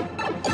you